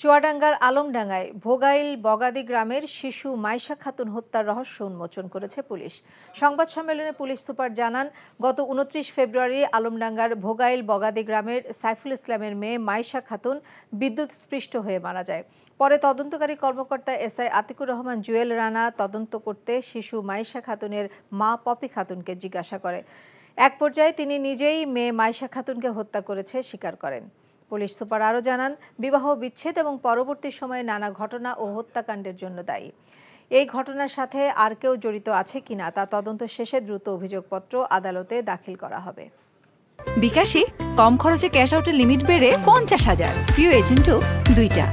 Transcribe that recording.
চুয়াডাঙ্গার আলমডাঙ্গায় ভোগাইল বগাদি গ্রামের শিশু মাইশা খাতুন হত্যার রহস্য উন্মোচন করেছে পুলিশ। সংবাদ সম্মেলনে পুলিশ সুপার জানান, গত উনত্রিশ ফেব্রুয়ারি আলমডাঙ্গার ভোগাইল বগাদি গ্রামের সাইফুল ইসলামের মেয়ে মাইশা খাতুন বিদ্যুৎ স্পৃষ্ট হয়ে মারা যায়। পরে তদন্তকারী কর্মকর্তা এসআই আতিকুর রহমান, জুয়েল রানা তদন্ত করতে শিশু মাইশা খাতুনের মা পপি খাতুনকে জিজ্ঞাসা করে। এক পর্যায়ে তিনি নিজেই মেয়ে মাইশা খাতুনকে হত্যা করেছে, স্বীকার করেন। পুলিশ সুপার আরও জানান, বিবাহ বিচ্ছেদ এবং পরবর্তী সময়ে নানা ঘটনা ও হত্যাকাণ্ডের জন্য দায়ী। এই ঘটনার সাথে আর কেউ জড়িত আছে কিনা তা তদন্ত শেষে দ্রুত অভিযোগপত্র আদালতে দাখিল করা হবে। বিকাশে কম খরচে ক্যাশ আউটের লিমিট বেড়ে পঞ্চাশ হাজার। প্রিয় এজেন্টও দুইটা।